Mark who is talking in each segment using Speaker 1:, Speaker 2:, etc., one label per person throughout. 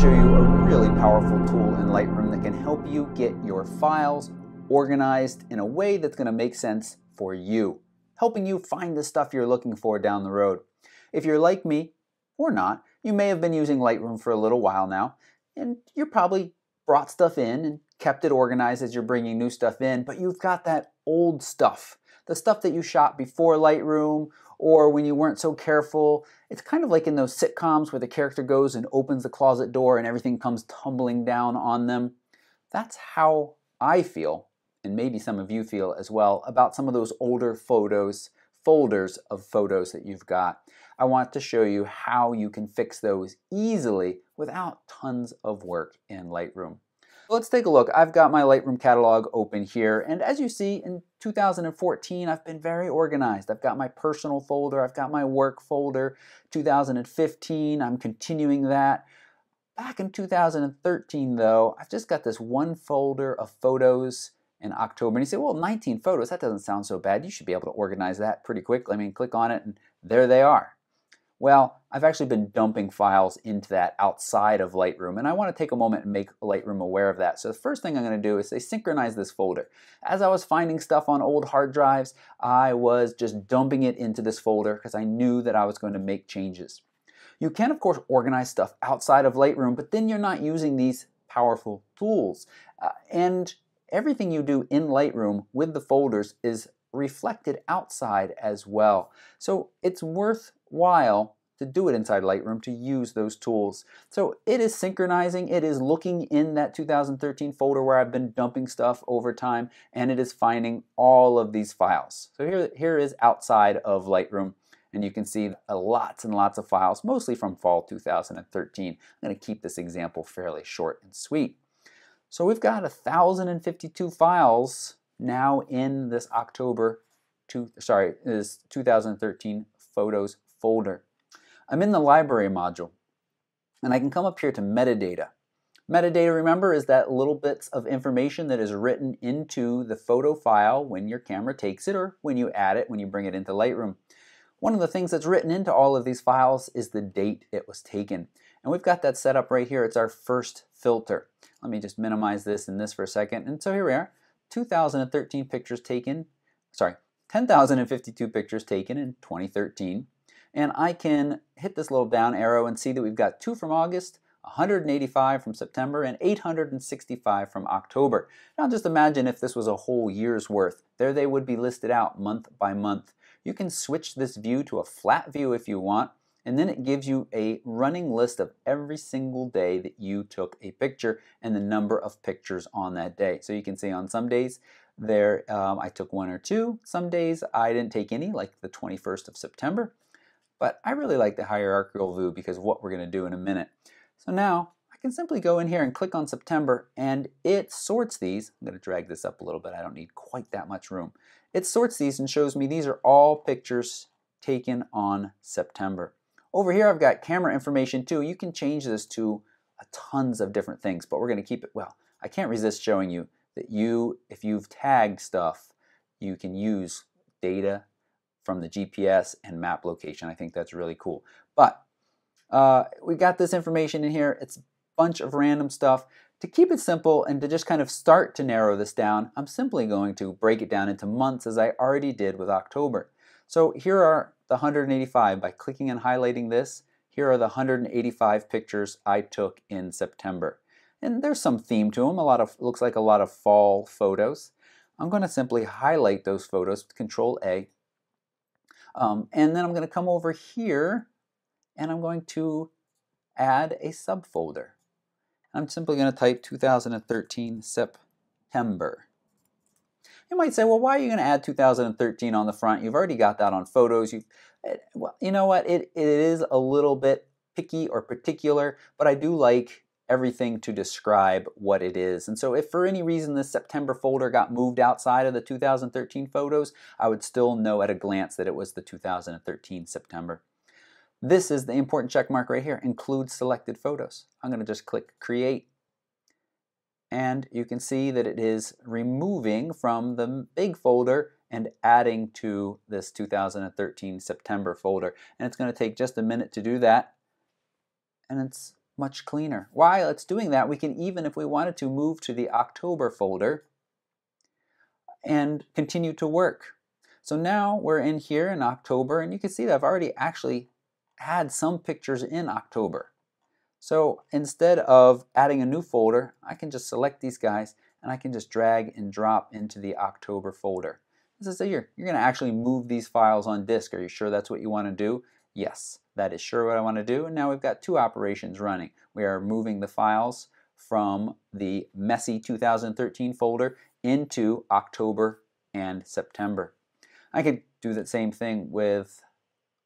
Speaker 1: show you a really powerful tool in Lightroom that can help you get your files organized in a way that's going to make sense for you, helping you find the stuff you're looking for down the road. If you're like me, or not, you may have been using Lightroom for a little while now, and you're probably brought stuff in and kept it organized as you're bringing new stuff in, but you've got that old stuff, the stuff that you shot before Lightroom or when you weren't so careful. It's kind of like in those sitcoms where the character goes and opens the closet door and everything comes tumbling down on them. That's how I feel, and maybe some of you feel as well, about some of those older photos, folders of photos that you've got. I want to show you how you can fix those easily without tons of work in Lightroom. Let's take a look. I've got my Lightroom catalog open here, and as you see, in 2014, I've been very organized. I've got my personal folder, I've got my work folder. 2015, I'm continuing that. Back in 2013, though, I've just got this one folder of photos in October. And you say, well, 19 photos, that doesn't sound so bad. You should be able to organize that pretty quickly. I mean, click on it, and there they are. Well, I've actually been dumping files into that outside of Lightroom, and I want to take a moment and make Lightroom aware of that. So the first thing I'm going to do is say synchronize this folder. As I was finding stuff on old hard drives, I was just dumping it into this folder because I knew that I was going to make changes. You can, of course, organize stuff outside of Lightroom, but then you're not using these powerful tools. Uh, and everything you do in Lightroom with the folders is reflected outside as well. So it's worthwhile to do it inside Lightroom to use those tools. So it is synchronizing, it is looking in that 2013 folder where I've been dumping stuff over time, and it is finding all of these files. So here, here is outside of Lightroom, and you can see lots and lots of files, mostly from fall 2013. I'm going to keep this example fairly short and sweet. So we've got 1,052 files now in this October, two, sorry, this 2013 photos folder. I'm in the library module and I can come up here to metadata. Metadata, remember, is that little bits of information that is written into the photo file when your camera takes it or when you add it, when you bring it into Lightroom. One of the things that's written into all of these files is the date it was taken. And we've got that set up right here. It's our first filter. Let me just minimize this and this for a second. And so here we are. 2013 pictures taken, sorry, 10,052 pictures taken in 2013. And I can hit this little down arrow and see that we've got two from August, 185 from September, and 865 from October. Now just imagine if this was a whole year's worth. There they would be listed out month by month. You can switch this view to a flat view if you want, and then it gives you a running list of every single day that you took a picture and the number of pictures on that day. So you can see on some days there um, I took one or two. Some days I didn't take any, like the 21st of September. But I really like the hierarchical view because what we're going to do in a minute. So now I can simply go in here and click on September and it sorts these. I'm going to drag this up a little bit. I don't need quite that much room. It sorts these and shows me these are all pictures taken on September. Over here I've got camera information too. You can change this to tons of different things, but we're going to keep it, well, I can't resist showing you that you, if you've tagged stuff, you can use data from the GPS and map location. I think that's really cool. But uh, we got this information in here. It's a bunch of random stuff. To keep it simple and to just kind of start to narrow this down, I'm simply going to break it down into months as I already did with October. So here are the 185 by clicking and highlighting this. Here are the 185 pictures I took in September. And there's some theme to them. A lot of looks like a lot of fall photos. I'm going to simply highlight those photos with Control A. Um, and then I'm going to come over here and I'm going to add a subfolder. I'm simply going to type 2013 September. You might say, well, why are you going to add 2013 on the front? You've already got that on photos. You, eh, well, you know what? It, it is a little bit picky or particular, but I do like everything to describe what it is. And so if for any reason this September folder got moved outside of the 2013 photos, I would still know at a glance that it was the 2013 September. This is the important check mark right here, include selected photos. I'm going to just click create and you can see that it is removing from the big folder and adding to this 2013 September folder. And it's going to take just a minute to do that. And it's much cleaner. While it's doing that, we can even, if we wanted to, move to the October folder and continue to work. So now we're in here in October, and you can see that I've already actually had some pictures in October. So instead of adding a new folder, I can just select these guys and I can just drag and drop into the October folder. This is a year. You're going to actually move these files on disk. Are you sure that's what you want to do? Yes, that is sure what I want to do. And now we've got two operations running. We are moving the files from the messy 2013 folder into October and September. I could do the same thing with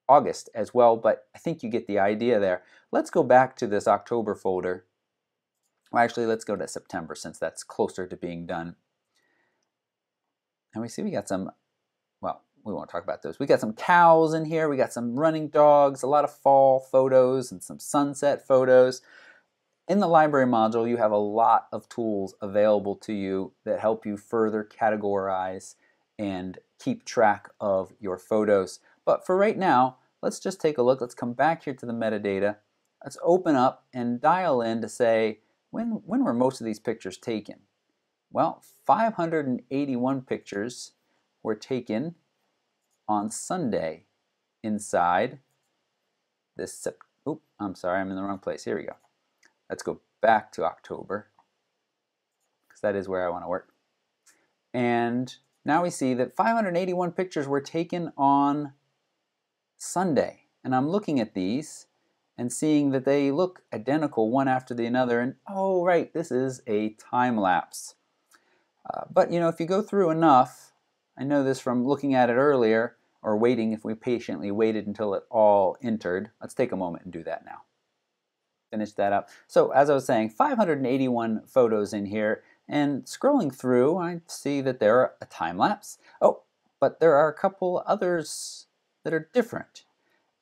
Speaker 1: August as well, but I think you get the idea there. Let's go back to this October folder. Well, actually, let's go to September since that's closer to being done. And we see we got some, well, we won't talk about those. We got some cows in here. We got some running dogs, a lot of fall photos and some sunset photos. In the library module, you have a lot of tools available to you that help you further categorize and keep track of your photos. But for right now, let's just take a look. Let's come back here to the metadata. Let's open up and dial in to say, when, when were most of these pictures taken? Well, 581 pictures were taken on Sunday inside this, oop, I'm sorry, I'm in the wrong place. Here we go. Let's go back to October because that is where I want to work. And now we see that 581 pictures were taken on Sunday. And I'm looking at these and seeing that they look identical one after the other. And oh, right, this is a time lapse. Uh, but you know, if you go through enough, I know this from looking at it earlier, or waiting if we patiently waited until it all entered. Let's take a moment and do that now. Finish that up. So as I was saying, 581 photos in here, and scrolling through, I see that there are a time lapse. Oh, but there are a couple others that are different.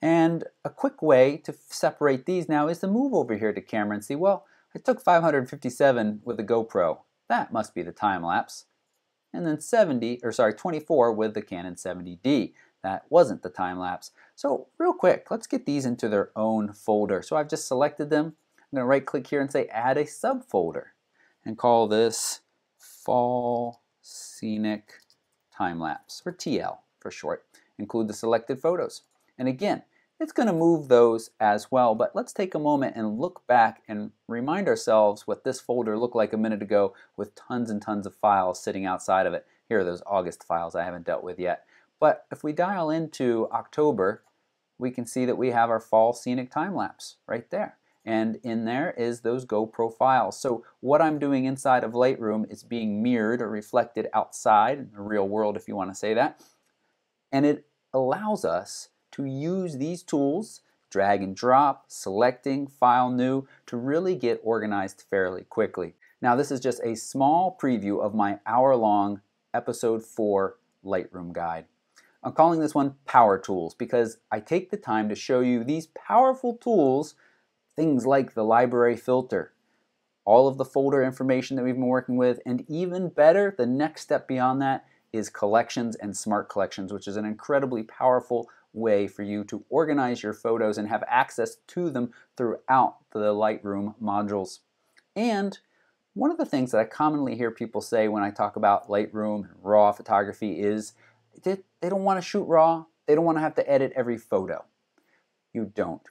Speaker 1: And a quick way to separate these now is to move over here to camera and see, well, I took 557 with the GoPro. That must be the time lapse. And then 70, or sorry, 24 with the Canon 70D. That wasn't the time lapse. So real quick, let's get these into their own folder. So I've just selected them. I'm going to right click here and say add a subfolder and call this Fall Scenic Time Lapse, or TL for short include the selected photos. And again, it's going to move those as well, but let's take a moment and look back and remind ourselves what this folder looked like a minute ago with tons and tons of files sitting outside of it. Here are those August files I haven't dealt with yet. But if we dial into October, we can see that we have our fall scenic time lapse right there. And in there is those GoPro files. So what I'm doing inside of Lightroom is being mirrored or reflected outside in the real world, if you want to say that. And it allows us to use these tools, drag and drop, selecting, file new, to really get organized fairly quickly. Now this is just a small preview of my hour-long episode 4 Lightroom guide. I'm calling this one Power Tools because I take the time to show you these powerful tools, things like the library filter, all of the folder information that we've been working with, and even better, the next step beyond that is collections and smart collections, which is an incredibly powerful way for you to organize your photos and have access to them throughout the Lightroom modules. And one of the things that I commonly hear people say when I talk about Lightroom and RAW photography is they, they don't want to shoot RAW, they don't want to have to edit every photo. You don't.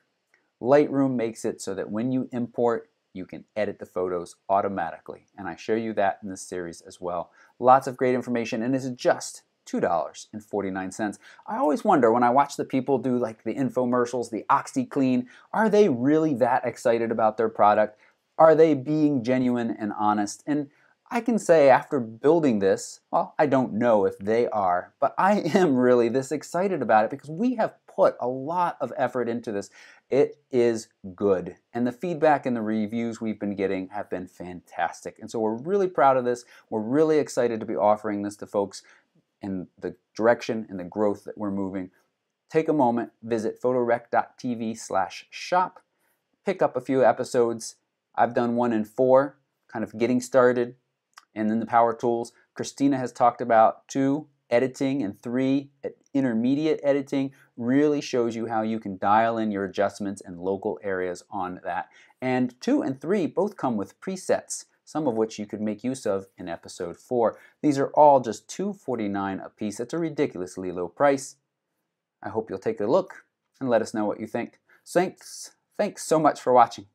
Speaker 1: Lightroom makes it so that when you import, you can edit the photos automatically. And I show you that in this series as well. Lots of great information and it's just $2.49. I always wonder when I watch the people do like the infomercials, the OxiClean, are they really that excited about their product? Are they being genuine and honest? And I can say after building this, well, I don't know if they are, but I am really this excited about it because we have put a lot of effort into this. It is good. And the feedback and the reviews we've been getting have been fantastic. And so we're really proud of this. We're really excited to be offering this to folks in the direction and the growth that we're moving. Take a moment, visit photorec.tv slash shop, pick up a few episodes. I've done one in four, kind of getting started, and then the power tools. Christina has talked about two editing and 3 intermediate editing really shows you how you can dial in your adjustments and local areas on that. And 2 and 3 both come with presets, some of which you could make use of in episode 4. These are all just $249 a piece. That's a ridiculously low price. I hope you'll take a look and let us know what you think. Thanks, thanks so much for watching.